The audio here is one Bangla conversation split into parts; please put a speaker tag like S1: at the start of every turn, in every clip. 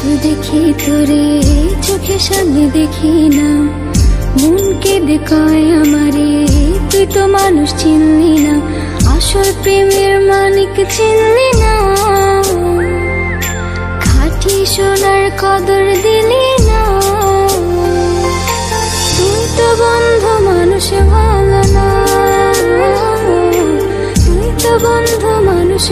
S1: দেখি তোরে চোখে সামনে দেখি না। মন কেঁদে কয় আমারে, তুই তো মানুষ চিনলি না। আসল প্রেমের মানিক চিনলি না। খাঁটি সোনার কদর দিলি না। তুই তো বন্ধু, মানুষ ভালো না। তুই তো বন্ধু, মানুষ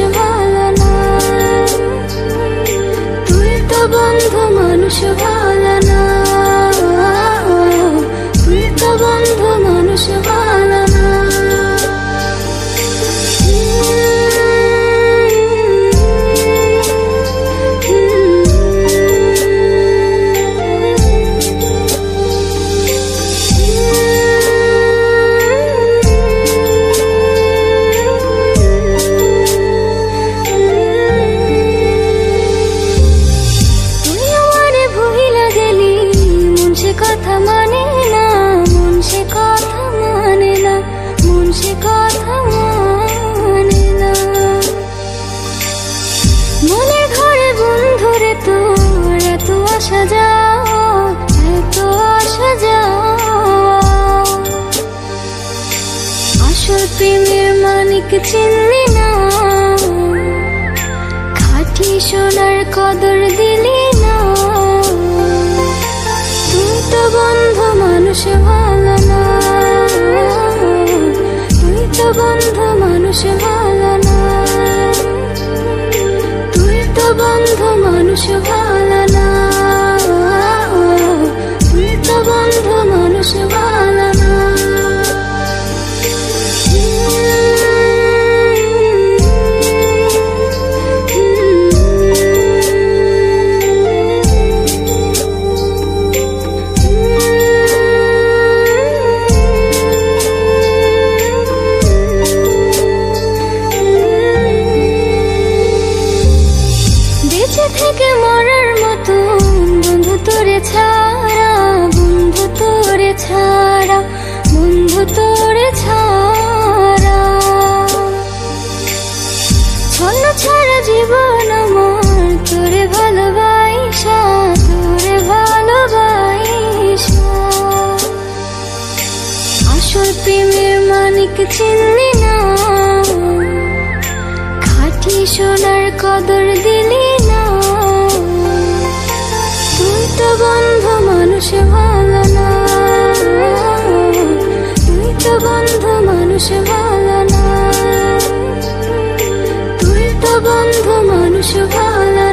S1: মনের ঘরে বন্ধুরে তোর এত আসা যাও এত আসা যাও আসল প্রেমের মানিক চিনলি না, খাঁটি সোনার কদর দিলি না। তুই তো বন্ধু, মানুষ ভালো না। তুই তো বন্ধু, মানুষ ভালো না। বন্ধু মানুষ আসল প্রেমের মানিক চিনলি না খাটি সোনার কদর দিলি না তুই তো বন্ধু মানুষ ভালো না তুই তো বন্ধু মানুষ ভালো না তুই তো বন্ধু মানুষ ভালো